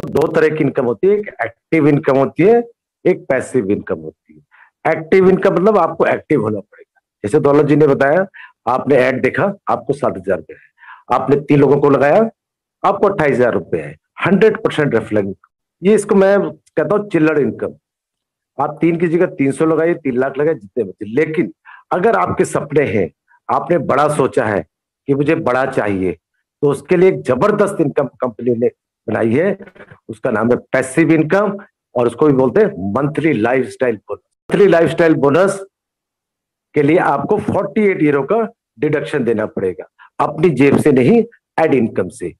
दो तरह की इनकम होती है, एक एक्टिव इनकम होती है, एक पैसिव इनकम होती है। एक्टिव इनकम मतलब आपको एक्टिव होना पड़ेगा। जैसे दौलत जी ने बताया, आपने एड देखा, आपको सात हज़ार रुपए है आपने तीन लोगों को लगाया, आपको अट्ठाईस हज़ार रुपए है हंड्रेड परसेंट रेफलेंग ये इसको मैं कहता हूँ चिल्लर इनकम आप तीन की जगह तीन सौ लगाइए, तीन लाख लगाए जितने बचे लेकिन अगर आपके सपने हैं, आपने बड़ा सोचा है कि मुझे बड़ा चाहिए तो उसके लिए एक ज़बरदस्त इनकम कंपनी ने बनाई है उसका नाम है पैसिव इनकम और उसको भी बोलते हैं monthly lifestyle bonus monthly lifestyle bonus के लिए आपको 48 यूरो का डिडक्शन देना पड़ेगा। अपनी जेब से नहीं एड इनकम से।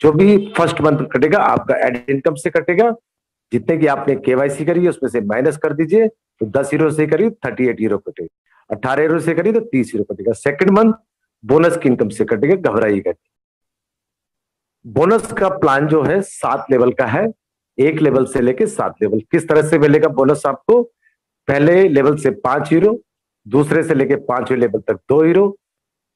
जो भी फ़र्स्ट मंथ कटेगा, आपका एड इनकम से कटेगा। जितने की आपने केवाईसी करी है, उसमें से माइनस कर दीजिए तो दस यूरो से करी थर्टी एट यूरो कटेगा। अठारह यूरो से करी तो तीस यूरो कटेगा। सेकंड मंथ बोनस की इनकम से कटेगा, घबराइएगा बोनस का प्लान जो है, सात लेवल का है। एक लेवल से लेके सात लेवल किस तरह से मिलेगा बोनस आपको? पहले लेवल से पाँच हीरो दूसरे से लेके पाँचवें लेवल तक दो हीरो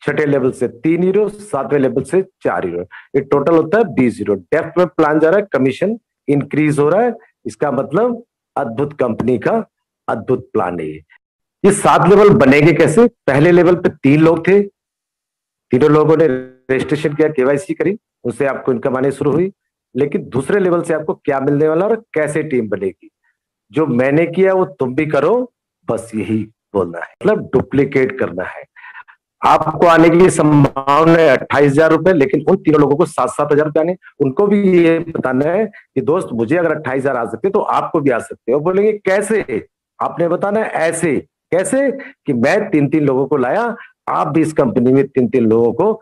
छठे लेवल से तीन हीरो सातवें लेवल से चार हीरो ये टोटल होता है बीस यूरो डेफ्ट में प्लान जा रहा है कमीशन इंक्रीज हो रहा है। इसका मतलब अद्भुत कंपनी का अद्भुत प्लान है ये। सात लेवल बनेंगे कैसे? पहले लेवल पे तीन लोग थे। तीनों लोगों ने रजिस्ट्रेशन किया केवाईसी करी। उससे आपको इनकम आनी शुरू हुई। लेकिन दूसरे लेवल से आपको क्या मिलने वाला और कैसे टीम बनेगी? जो मैंने किया, वो तुम भी करो। बस यही बोलना है। मतलब डुप्लीकेट करना है। आपको आने की संभावना है अट्ठाईस हज़ार रुपए, लेकिन उन तीनों लोगों को सात सात हज़ार रुपए आने। उनको भी ये बताना है कि दोस्त, मुझे अगर अट्ठाईस हज़ार आ सकते तो आपको भी आ सकते हो। बोलेंगे, कैसे? आपने बताना है, ऐसे। कैसे? कि मैं तीन तीन लोगों को लाया। आप भी इस कंपनी में तीन तीन लोगों को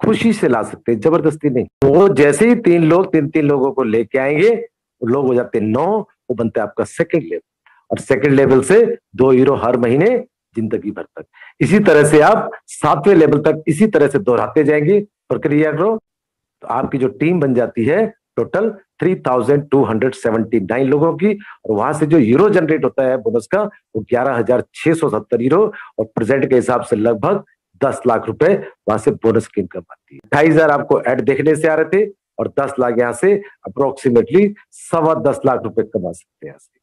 खुशी से ला सकते हैं ज़बरदस्ती नहीं। वो जैसे ही तीन लोग तीन तीन लोगों को लेके आएँगे लोग हो जाते हैं नौ वो बनता है आपका सेकंड लेवल और सेकंड लेवल से दो हीरो हर महीने ज़िंदगी भर तक। इसी तरह से आप सातवें लेवल तक इसी तरह से दोहराते जाएँगे प्रक्रिया करो। तो आपकी जो टीम बन जाती है टोटल 3,279 लोगों की और वहाँ से जो यूरो जनरेट होता है बोनस का वो ग्यारह हज़ार छह सौ सत्तर यूरो और प्रेजेंट के हिसाब से लगभग दस लाख रुपए वहाँ से बोनस की इनकम आती है। ढाई हज़ार आपको एड देखने से आ रहे थे और दस लाख यहाँ से अप्रोक्सीमेटली सवा दस लाख रुपए कमा सकते हैं से।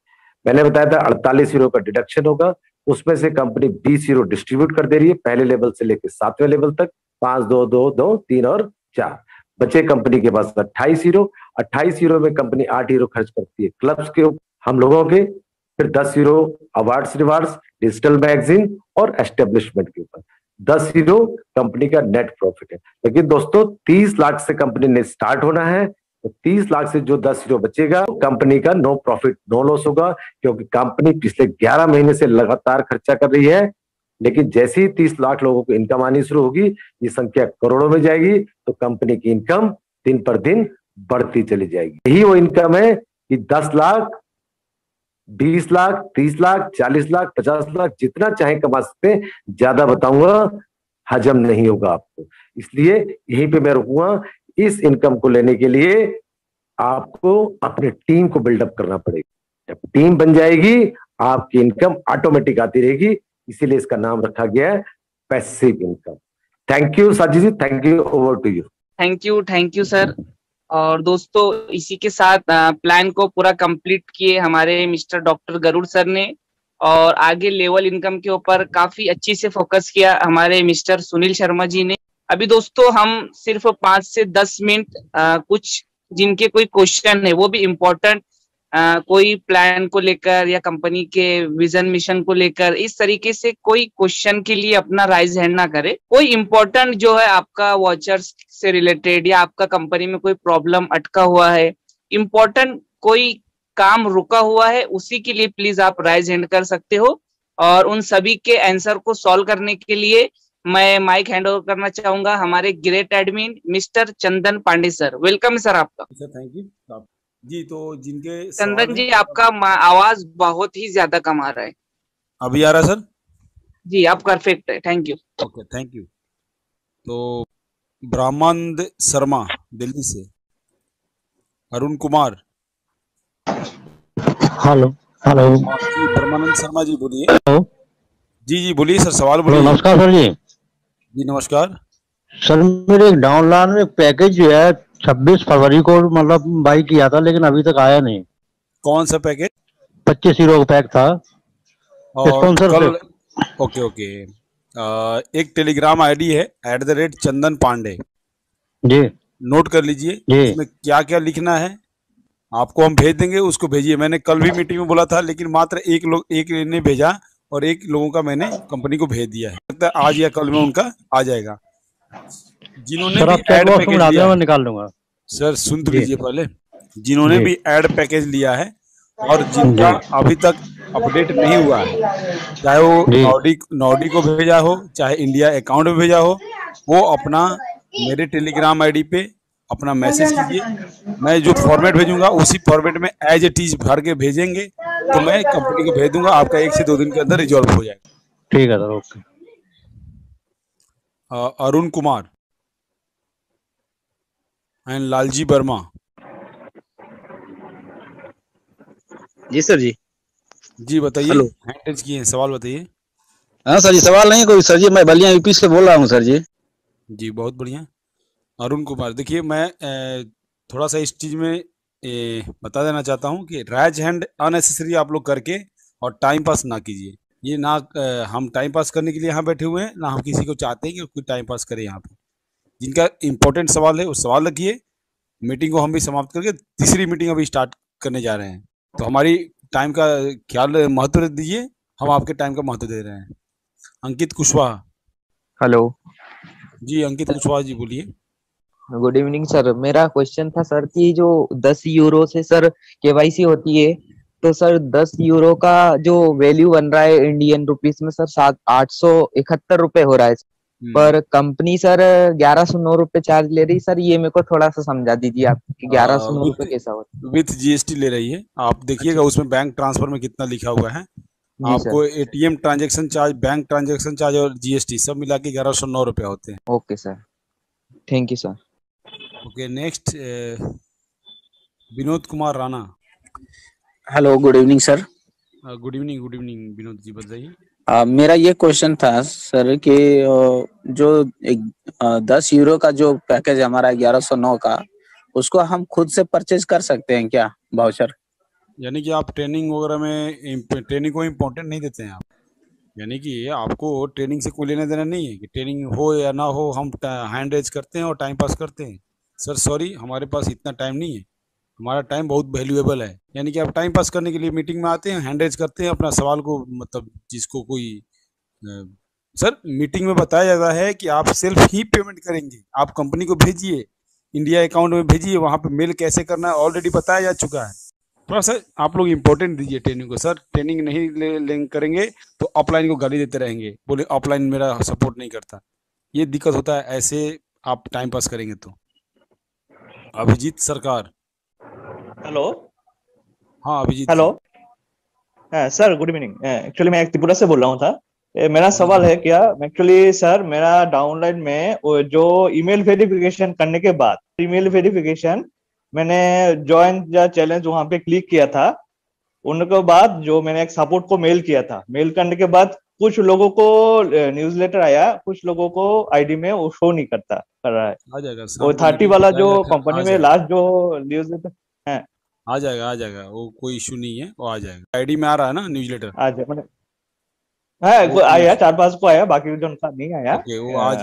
मैंने बताया था अड़तालीस यूरो का डिडक्शन होगा, उसमें से कंपनी बीस यूरो डिस्ट्रीब्यूट कर दे रही है पहले लेवल से लेकर सातवें लेवल तक, पाँच, दो दो दो, तीन और चार। बचे कंपनी के पास अट्ठाईस यूरो अट्ठाईस यूरो में कंपनी आठ यूरो खर्च करती है क्लब्स के हम लोगों के फिर दस euro awards rewards digital magazine और एस्टेब्लिशमेंट के ऊपर। दस यूरो कंपनी का नेट प्रॉफिट है। लेकिन दोस्तों, तीस लाख से कंपनी ने स्टार्ट होना है तो तीस लाख से जो दस यूरो बचेगा, कंपनी का नो प्रॉफिट नो लॉस होगा, क्योंकि कंपनी पिछले ग्यारह महीने से लगातार खर्चा कर रही है, लेकिन जैसे ही तीस लाख लोगों को इनकम आनी शुरू होगी, ये संख्या करोड़ों में जाएगी तो कंपनी की इनकम दिन पर दिन बढ़ती चली जाएगी। यही वो इनकम है कि दस लाख बीस लाख, तीस लाख, चालीस लाख, पचास लाख, जितना चाहे कमा सकते ज़्यादा बताऊँगा, हजम नहीं होगा आपको। इसलिए यहीं पे मैं रुकूँगा। इस इनकम को लेने के लिए आपको अपने टीम को बिल्डअप करना पड़ेगा। जब टीम बन जाएगी, आपकी इनकम ऑटोमेटिक आती रहेगी। इसीलिए इसका नाम रखा गया है passive income. Thank you Saji ji, thank you, over to you. Thank you thank you, sir. और दोस्तों, इसी के साथ प्लान को पूरा कंप्लीट किए हमारे मिस्टर डॉक्टर गरुड़ सर ने और आगे लेवल इनकम के ऊपर काफ़ी अच्छी से फोकस किया हमारे मिस्टर सुनील शर्मा जी ने। अभी दोस्तों, हम सिर्फ़ पाँच से दस मिनट कुछ जिनके कोई क्वेश्चन है, वो भी इम्पोर्टेंट कोई प्लान को लेकर या कंपनी के विजन मिशन को लेकर इस तरीके से कोई क्वेश्चन के लिए अपना राइज हैंड ना करे। कोई इम्पोर्टेंट जो है आपका वॉचर्स से रिलेटेड या आपका कंपनी में कोई प्रॉब्लम अटका हुआ है इम्पोर्टेंट कोई काम रुका हुआ है, उसी के लिए प्लीज़ आप राइज हैंड कर सकते हो। और उन सभी के आंसर को सॉल्व करने के लिए मैं माइक हैंड ओवर करना चाहूँगा हमारे great admin mister Chandan Pandey sir welcome sir आपका। थैंक यू जी तो जिनके चंदन जी आपका आवाज़ बहुत ही ज़्यादा कम आ रहा है। अभी आ रहा सर? जी आप परफेक्ट है thank you okay thank you तो ब्रह्मानंद शर्मा दिल्ली से। अरुण कुमार। हेलो हेलो ब्रह्मानंद शर्मा जी बोलिए। हेलो जी जी बोलिए सर सवाल बोलिए। नमस्कार सर जी। जी नमस्कार। सर मेरे एक डाउनलोड में पैकेज जो है छब्बीस फरवरी को मतलब बाई किया था लेकिन अभी तक आया नहीं। कौन सा पैकेज पच्चीस हीरो का पैक था। और स्पॉन्सर कल ओके ओके। अ, एक टेलीग्राम आईडी है at the rate Chandan Pandey. Ji. Note कर लीजिए इसमें क्या क्या लिखना है। आपको हम भेज देंगे उसको भेजिए। मैंने कल भी मीटिंग में बोला था लेकिन मात्र एक लोग एक ने भेजा और एक लोगों का मैंने कंपनी को भेज दिया है। लगता है आज या कल में उनका आ जाएगा। जिन्होंने पैकेज लिया निकाल लूँगा। सर सुन तो लीजिए पहले। जिन्होंने भी एड पैकेज लिया है और जिनका अभी तक अपडेट नहीं हुआ है चाहे वो। नॉडी नॉडी को भेजा हो चाहे इंडिया अकाउंट में भेजा हो वो अपना मेरे टेलीग्राम आईडी पे अपना मैसेज कीजिए। मैं जो फॉर्मेट भेजूँगा उसी फॉर्मेट में एज इट इज़ भर के भेजेंगे तो मैं कंपनी को भेज दूँगा आपका एक से दो दिन के अंदर रिजॉल्व हो जाएगा। ठीक है sir okay. Arun Kumar. And Lalji Verma. Ji sir जी। जी बताइए। हेलो। हैंड टच किए हैं सवाल बताइए। हाँ सर जी सवाल नहीं कोई सर जी मैं बलिया यूपी से बोल रहा हूँ सर जी। जी बहुत बढ़िया। अरुण कुमार देखिए मैं थोड़ा सा इस चीज़ में ए, बता देना चाहता हूँ कि राइज हैंड अननेसेसरी आप लोग करके और टाइम पास ना कीजिए। ये ना हम टाइम पास करने के लिए यहाँ बैठे हुए हैं ना हम किसी को चाहते हैं कि कोई टाइम पास करे यहाँ पे। जिनका इम्पोर्टेंट सवाल है वो सवाल रखिए मीटिंग को हम भी समाप्त करके तीसरी मीटिंग अभी स्टार्ट करने जा रहे हैं। तो हमारी टाइम का ख्याल महत्व दीजिए। हम आपके टाइम का महत्व दे रहे हैं। अंकित कुशवाहा। हेलो जी अंकित कुशवाहा जी बोलिए। गुड इवनिंग सर मेरा क्वेश्चन था सर कि जो 10 यूरो से सर केवाईसी होती है तो सर 10 यूरो का जो वैल्यू बन रहा है इंडियन रुपीस में सर सात आठ सौ इकहत्तर रुपए हो रहा है। पर कंपनी सर ग्यारह सौ नौ रुपए चार्ज ले रही। सर ये मेरे को थोड़ा सा समझा दीजिए आप कि ग्यारह सौ नौ रुपए कैसा होता है। विथ जीएसटी ले रही है। आप देखिएगा अच्छा। उसमें बैंक ट्रांसफ़र में कितना लिखा हुआ है। आपको ATM transaction charge bank transaction charge और जीएसटी सब मिला के ग्यारह सौ नौ रुपया होते हैं। Okay sir. Thank you sir. Okay next Vinod Kumar Rana. Hello good evening sir. Good evening good evening Vinod ji बताइए। आ, मेरा ये क्वेश्चन था सर कि जो एक, अ, दस यूरो का जो पैकेज हमारा ग्यारह सौ नौ का उसको हम खुद से परचेज कर सकते हैं क्या वाउचर यानी कि आप ट्रेनिंग वगैरह में ट्रेनिंग को इम्पोर्टेंट नहीं देते हैं आप। यानी कि आपको ट्रेनिंग से कोई लेना देना नहीं है कि ट्रेनिंग हो या ना हो हम हैंड रेज करते हैं और टाइम पास करते हैं। सर सॉरी हमारे पास इतना टाइम नहीं है। हमारा टाइम बहुत वैल्यूएबल है। यानी कि आप टाइम पास करने के लिए मीटिंग में आते हैं हैंड रेज करते हैं अपना सवाल को मतलब जिसको कोई सर मीटिंग में बताया जाता है कि आप सेल्फ ही पेमेंट करेंगे। आप कंपनी को भेजिए इंडिया अकाउंट में भेजिए वहाँ पे मेल कैसे करना है ऑलरेडी बताया जा चुका है। थोड़ा सर आप लोग इम्पोर्टेंट दीजिए ट्रेनिंग को सर ट्रेनिंग नहीं ले, ले करेंगे तो ऑफलाइन को गाली देते रहेंगे। बोले ऑफलाइन मेरा सपोर्ट नहीं करता। ये दिक्कत होता है ऐसे आप टाइम पास करेंगे तो। अभिजीत सरकार हेलो हाँ अभिजीत हेलो हाँ सर गुड इवनिंग एक्चुअली मैं एक त्रिपुरा से बोल रहा हूँ था। मेरा सवाल है क्या? एक्चुअली सर मेरा डाउनलाइन में जो ईमेल वेरिफिकेशन करने के बाद ईमेल वेरिफिकेशन मैंने ज्वाइन या चैलेंज वहाँ पे क्लिक किया था। उनके बाद जो मैंने एक सपोर्ट को मेल किया था। मेल करने के बाद कुछ लोगों को न्यूज़लेटर आया कुछ लोगों को आईडी में वो शो नहीं करता कर रहा है। वो थर्टी वाला जो कंपनी में लास्ट जो न्यूज़लेटर आ जाएगा आ जाएगा। वो कोई इशू नहीं है वो आ जाएगा। आईडी में आ रहा है ना न्यूज़लेटर आज मैंने हाँ आया चार पाँच को आया बाकी जो उनका नहीं आया। वो आज